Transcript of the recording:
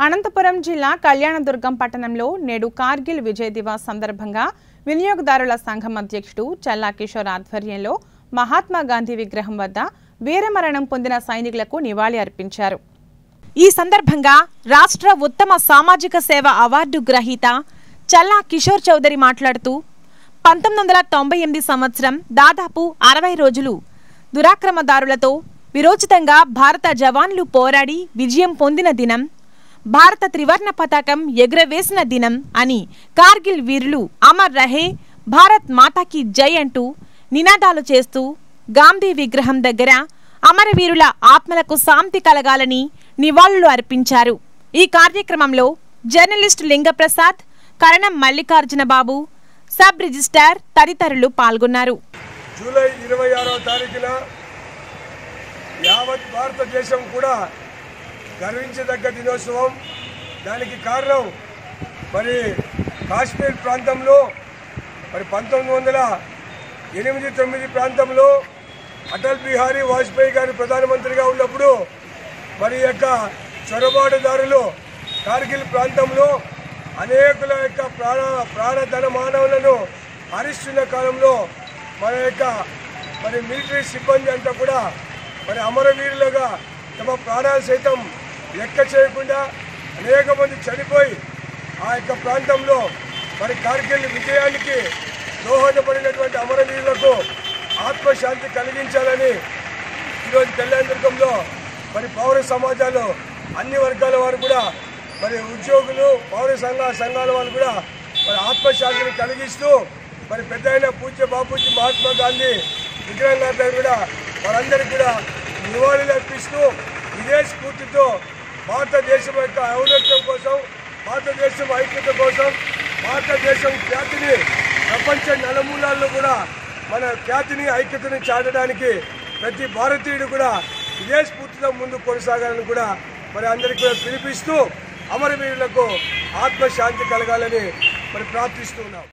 అనంతపురం జిల్లా కళ్యాణదుర్గం పట్టణంలో నేడు కార్గిల్ విజయ్ దివాస్ సందర్భంగా వినియోగదారుల సంఘం అధ్యక్షుడు చల్లా కిషోర్ ఆధ్వర్యంలో మహాత్మా గాంధీ విగ్రహం వద్ద వీరమరణం పొందిన సైనికులకు నివాళి అర్పించారు. ఈ సందర్భంగా రాష్ట్ర ఉత్తమ సామాజిక సేవ అవార్డు గ్రహీత చల్లా కిషోర్ చౌదరి మాట్లాడుతూ పంతొమ్మిది వందల తొంభై ఎనిమిది సంవత్సరం దాదాపు అరవై రోజులు దురాక్రమదారులతో విరోచితంగా భారత జవాన్లు పోరాడి విజయం పొందిన దినం భారత త్రివర్ణ పతాకం ఎగురవేసిన దినం అని కార్గిల్ వీరులు అమర్ రహే భారత్ మాతాకి జై అంటూ నినాదాలు చేస్తూ గాంధీ విగ్రహం దగ్గర అమరవీరుల ఆత్మలకు శాంతి కలగాలని నివాళులు అర్పించారు. ఈ కార్యక్రమంలో journalist Lingaprasad Karanam Mallikarjuna Babu sub registrar తదితరులు పాల్గొన్నారు. జూలై ఇరవై ఆరో తారీఖున యావత్ భారతదేశం కూడా గర్వించదగ్గ దినోత్సవం. దానికి కారణం మరి కాశ్మీర్ ప్రాంతంలో మరి పంతొమ్మిది వందల ఎనిమిది తొమ్మిది ప్రాంతంలో అటల్ బిహారీ వాజ్పేయి గారు ప్రధానమంత్రిగా ఉన్నప్పుడు మరి యొక్క చొరబాటుదారులు కార్గిల్ ప్రాంతంలో అనేకుల యొక్క ప్రాణ ప్రాణధన మానవులను హరిస్తున్న కాలంలో మన యొక్క మరి మిలిటరీ సిబ్బంది అంతా కూడా మరి అమరవీరులుగా తమ ప్రాణాలు సైతం లెక్క చేయకుండా అనేక మంది చనిపోయి ఆ యొక్క ప్రాంతంలో మరి కార్గిల్ విజయానికి దోహదపడినటువంటి అమరవీరులకు ఆత్మశాంతి కలిగించాలని ఈరోజు కళ్యాణదుర్గంలో మరి పౌర సమాజాలు అన్ని వర్గాల వారు కూడా మరి ఉద్యోగులు పౌర సంఘ సంఘాల వాళ్ళు కూడా మరి ఆత్మశాంతిని కలిగిస్తూ మరి పెద్ద అయిన పూజ్య బాపూజీ మహాత్మా గాంధీ విగ్రహం గారి దగ్గర కూడా వారందరికీ కూడా నివాళులు అర్పిస్తూ ఇదే స్ఫూర్తితో భారతదేశం యొక్క ఔన్నత్యం కోసం భారతదేశం ఐక్యత కోసం భారతదేశం ఖ్యాతిని ప్రపంచ నలుమూలాల్లో కూడా మన ఖ్యాతిని ఐక్యతని చాటడానికి ప్రతి భారతీయుడు కూడా ఇదే స్ఫూర్తితో ముందు కొనసాగాలని కూడా మరి అందరికీ కూడా పిలిపిస్తూ అమరవీరులకు ఆత్మశాంతి కలగాలని మరి ప్రార్థిస్తూ ఉన్నాం.